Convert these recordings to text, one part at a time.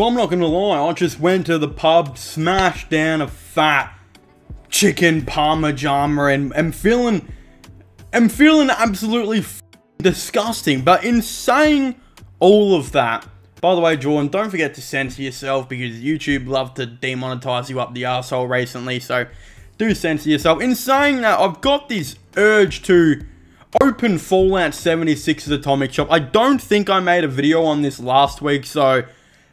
So I'm not gonna lie, I just went to the pub, smashed down a fat chicken parmigiana and I'm feeling, I'm feeling absolutely disgusting. But in saying all of that, by the way, Jordan, don't forget to censor yourself because YouTube love to demonetize you up the asshole recently. So do censor yourself. In saying that, I've got this urge to open Fallout 76's Atomic Shop. I don't think I made a video on this last week, so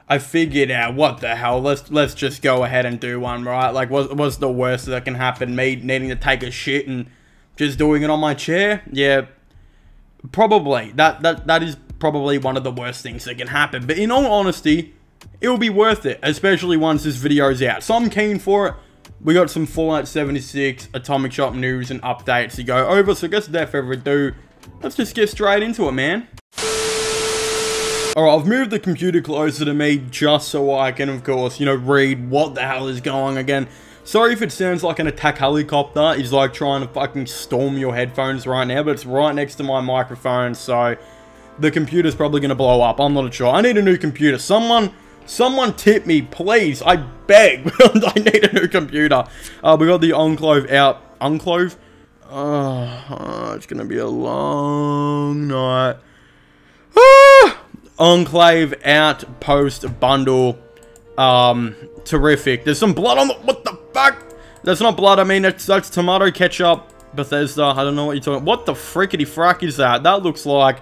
I figured out what the hell. Let's let's just go ahead and do one, right? Like, what what's the worst that can happen? Me needing to take a shit and just doing it on my chair? Yeah, probably. That that that is probably one of the worst things that can happen. But in all honesty, it will be worth it, especially once this video is out. So I'm keen for it. We got some Fallout 76 Atomic Shop news and updates to go over. So I guess without further ado, let's just get straight into it, man. Alright, I've moved the computer closer to me just so I can, of course, you know, read what the hell is going again. Sorry if it sounds like an attack helicopter is like trying to fucking storm your headphones right now, but it's right next to my microphone, so the computer's probably going to blow up. I'm not sure. I need a new computer. Someone, someone tip me, please. I beg. I need a new computer. Uh, we got the Enclave out. Enclave? Uh, uh, it's going to be a long night. Enclave Outpost bundle. Um, terrific. There's some blood on the... What the fuck? That's not blood. I mean, that's, that's tomato ketchup. Bethesda. I don't know what you're talking... What the frickety frack is that? That looks like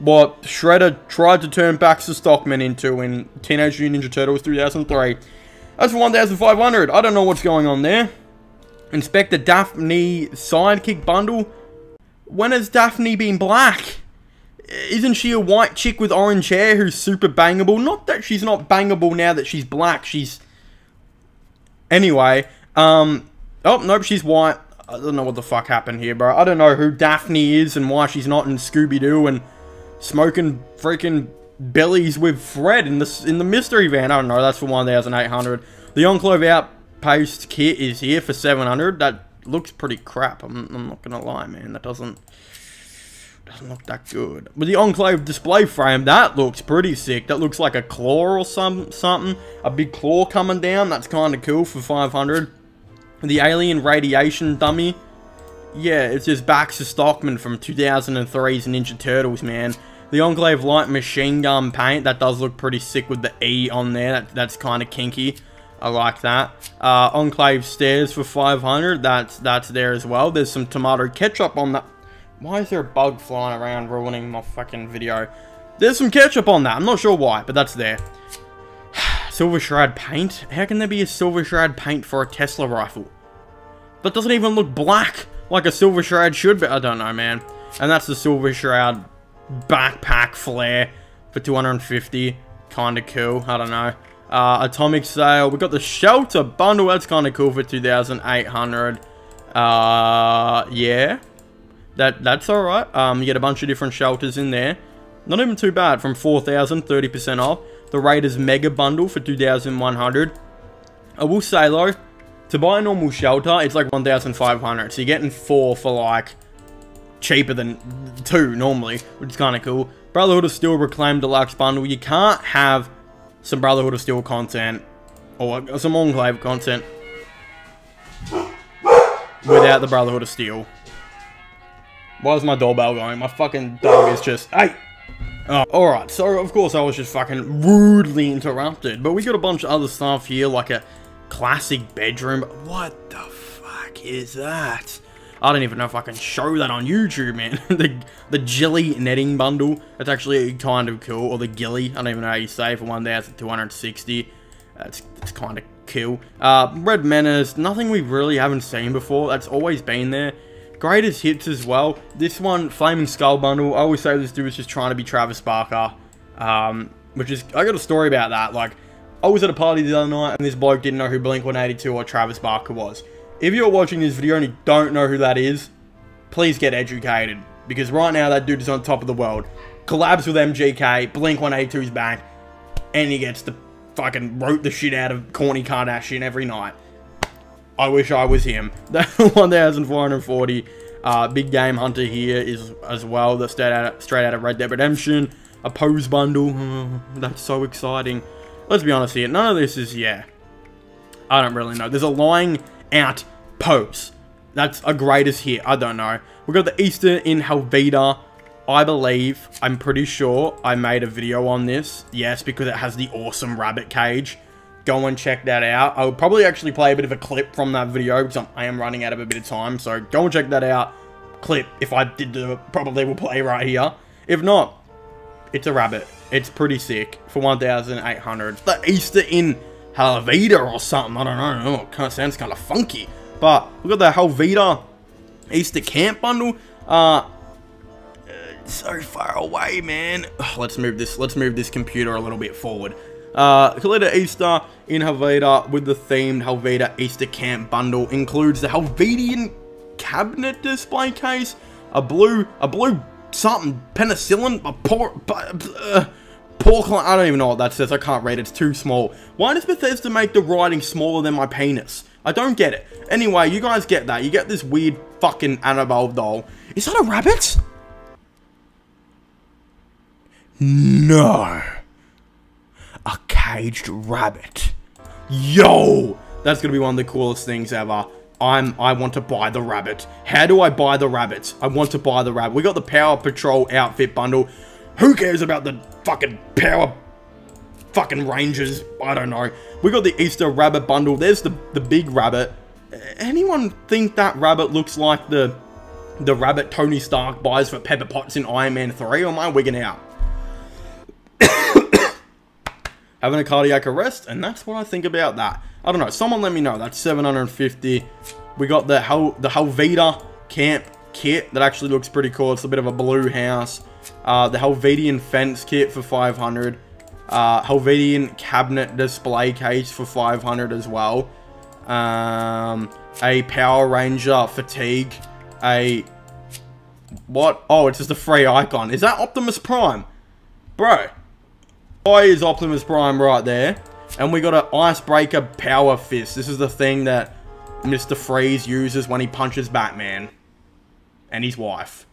what Shredder tried to turn Baxter Stockman into in Teenage Mutant Ninja Turtles 2003. That's for 1,500. I don't know what's going on there. Inspector Daphne sidekick bundle. When has Daphne been black? Isn't she a white chick with orange hair who's super bangable? Not that she's not bangable now that she's black. She's... Anyway, um... Oh, nope, she's white. I don't know what the fuck happened here, bro. I don't know who Daphne is and why she's not in Scooby-Doo and smoking freaking bellies with Fred in the, in the mystery van. I don't know, that's for 1,800. The Enclave Outpost kit is here for 700. That looks pretty crap. I'm, I'm not gonna lie, man. That doesn't doesn't look that good. With the Enclave display frame, that looks pretty sick. That looks like a claw or some something. A big claw coming down. That's kind of cool for 500. The Alien Radiation dummy. Yeah, it's just Baxter Stockman from 2003's Ninja Turtles, man. The Enclave Light Machine Gun paint. That does look pretty sick with the E on there. That, that's kind of kinky. I like that. Uh, Enclave Stairs for 500. That's, that's there as well. There's some tomato ketchup on that why is there a bug flying around ruining my fucking video? There's some ketchup on that. I'm not sure why, but that's there. silver Shroud paint? How can there be a Silver Shroud paint for a Tesla rifle? That doesn't even look black like a Silver Shroud should be. I don't know, man. And that's the Silver Shroud backpack flare for 250. Kinda cool. I don't know. Uh, atomic sale. We got the shelter bundle. That's kind of cool for 2,800. Uh, yeah. That That's alright. Um, you get a bunch of different shelters in there. Not even too bad. From 4,000, 30% off. The Raiders Mega Bundle for 2,100. I will say though, to buy a normal shelter, it's like 1,500. So you're getting four for like cheaper than two normally, which is kind of cool. Brotherhood of Steel Reclaimed Deluxe Bundle. You can't have some Brotherhood of Steel content or some Enclave content without the Brotherhood of Steel. Why is my doorbell going? My fucking dog is just... Hey! Oh, Alright, so of course I was just fucking rudely interrupted. But we got a bunch of other stuff here, like a classic bedroom. What the fuck is that? I don't even know if I can show that on YouTube, man. the the Ghillie netting bundle. It's actually kind of cool. Or the Ghillie. I don't even know how you say for 1,260. That's, that's kind of cool. Uh, Red Menace. Nothing we really haven't seen before. That's always been there. Greatest hits as well. This one, Flaming Skull Bundle. I always say this dude was just trying to be Travis Barker. Um, which is, I got a story about that. Like, I was at a party the other night and this bloke didn't know who Blink-182 or Travis Barker was. If you're watching this video and you don't know who that is, please get educated. Because right now that dude is on top of the world. Collabs with MGK, Blink-182's back, and he gets the fucking wrote the shit out of Kourtney Kardashian every night. I wish I was him. 1,440. Uh, big game hunter here is as well. The straight out, of, straight out of Red Dead Redemption. A pose bundle. Oh, that's so exciting. let's be honest here. None of this is, yeah. I don't really know. There's a lying out pose. That's a greatest hit. I don't know. We've got the Easter in Helvetia. I believe, I'm pretty sure I made a video on this. Yes, because it has the awesome rabbit cage. Go and check that out. I'll probably actually play a bit of a clip from that video because I am running out of a bit of time. So go and check that out. Clip, if I did do it, probably will play right here. If not, it's a rabbit. It's pretty sick for 1,800. The Easter in Helvetia or something. I don't know. It kind of sounds kind of funky. But look at the Helvetia Easter Camp bundle. Uh, so far away, man. Let's move this. Let's move this computer a little bit forward. Uh, Kalita Easter in Helvetia with the themed Helvetia Easter Camp bundle includes the Helvetian cabinet display case, a blue, a blue something, penicillin, a uh, porcelain, I don't even know what that says, I can't read, it, it's too small. Why does Bethesda make the writing smaller than my penis? I don't get it. Anyway, you guys get that. You get this weird fucking Annabelle doll. Is that a rabbit? No. A caged rabbit. Yo! That's gonna be one of the coolest things ever. I'm, I want to buy the rabbit. How do I buy the rabbit? I want to buy the rabbit. We got the Power Patrol outfit bundle. Who cares about the fucking Power fucking Rangers? I don't know. We got the Easter rabbit bundle. There's the, the big rabbit. Anyone think that rabbit looks like the the rabbit Tony Stark buys for Pepper Potts in Iron Man 3? Or am I wigging out? Having a cardiac arrest, and that's what I think about that. I don't know. Someone let me know. That's 750. We got the Hel the Helvetia camp kit that actually looks pretty cool. It's a bit of a blue house. Uh, the Helvetian fence kit for 500. Uh, Helvetian cabinet display case for 500 as well. Um, a Power Ranger fatigue. A what? Oh, it's just a free icon. Is that Optimus Prime? Bro, is Optimus Prime right there? And we got an Icebreaker Power Fist. This is the thing that Mr. Freeze uses when he punches Batman. And his wife.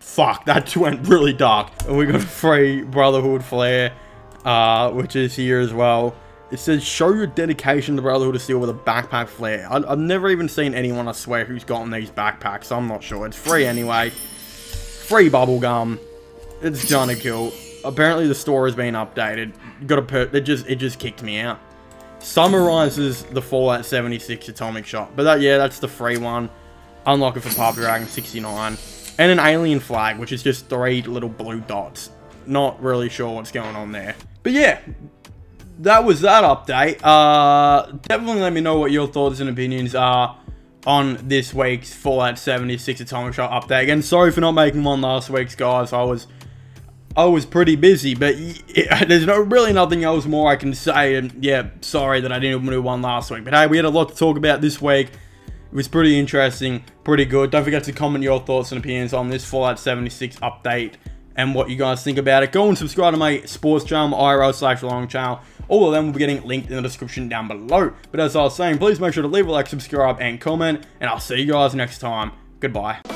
Fuck, that went really dark. And we got a free Brotherhood Flare, uh, which is here as well. It says, show your dedication to Brotherhood of Steel with a backpack flare. I, have never even seen anyone, I swear, who's gotten these backpacks, I'm not sure. It's free anyway. Free bubblegum. It's Johnny Kill apparently the store has been updated. Got a per it just it just kicked me out. Summarizes the Fallout 76 Atomic Shop. But that yeah, that's the free one. Unlock it for Puppy Dragon 69. And an alien flag, which is just three little blue dots. Not really sure what's going on there. But yeah, that was that update. Uh, definitely let me know what your thoughts and opinions are on this week's Fallout 76 Atomic Shop update. Again, sorry for not making one last week's, guys. I was I was pretty busy, but there's no really nothing else more I can say. And yeah, sorry that I didn't do one last week. But hey, we had a lot to talk about this week. It was pretty interesting, pretty good. Don't forget to comment your thoughts and opinions on this Fallout 76 update and what you guys think about it. Go and subscribe to my sports channel, IRL slash long channel. All of them will be getting linked in the description down below. But as I was saying, please make sure to leave a like, subscribe, and comment. And I'll see you guys next time. Goodbye.